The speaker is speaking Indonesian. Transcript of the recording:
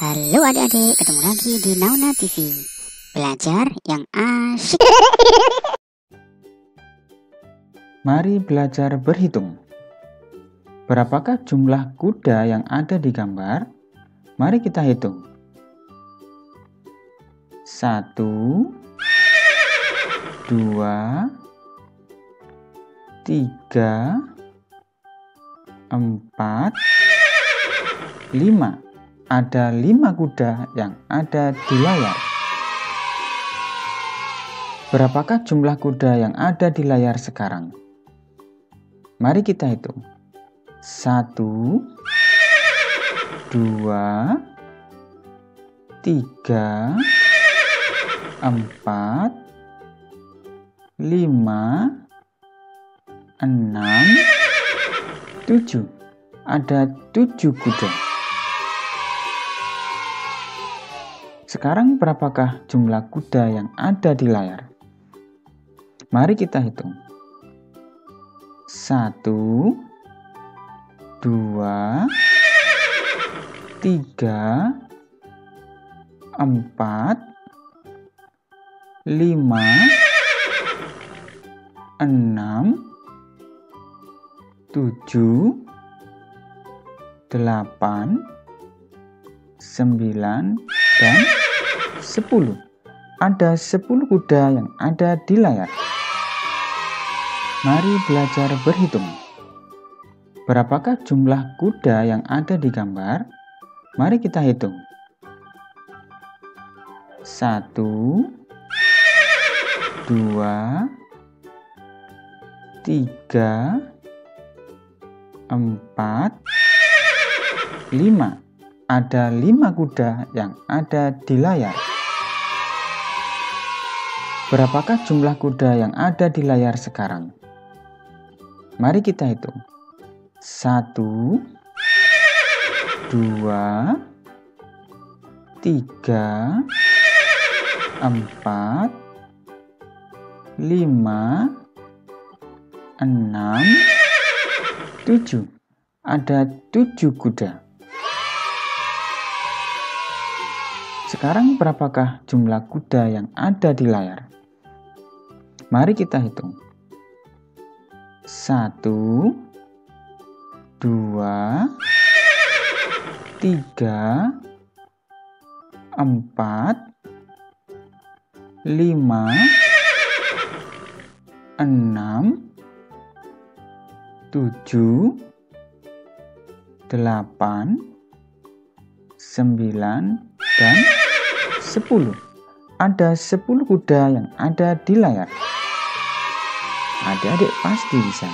Halo adik-adik, ketemu lagi di Nauna TV. Belajar yang asyik. Mari belajar berhitung. Berapakah jumlah kuda yang ada di gambar? Mari kita hitung. Satu, dua, tiga, empat, lima ada lima kuda yang ada di layar. Berapakah jumlah kuda yang ada di layar sekarang? Mari kita hitung. Satu, dua, tiga, empat, lima, enam, tujuh. Ada tujuh kuda. Sekarang berapakah jumlah kuda yang ada di layar? Mari kita hitung. Satu, dua, tiga, empat, lima, enam, tujuh, delapan, sembilan, dan 10. Ada 10 kuda yang ada di layar. Mari belajar berhitung. Berapakah jumlah kuda yang ada di gambar? Mari kita hitung. Satu, dua, tiga, empat, lima. Ada lima kuda yang ada di layar. Berapakah jumlah kuda yang ada di layar sekarang? Mari kita hitung. Satu, dua, tiga, empat, lima, enam, tujuh. Ada tujuh kuda. Sekarang berapakah jumlah kuda yang ada di layar? Mari kita hitung. Satu, dua, tiga, empat, lima, enam, tujuh, delapan, sembilan, dan sepuluh. Ada sepuluh kuda yang ada di layar. Adik-adik pasti bisa.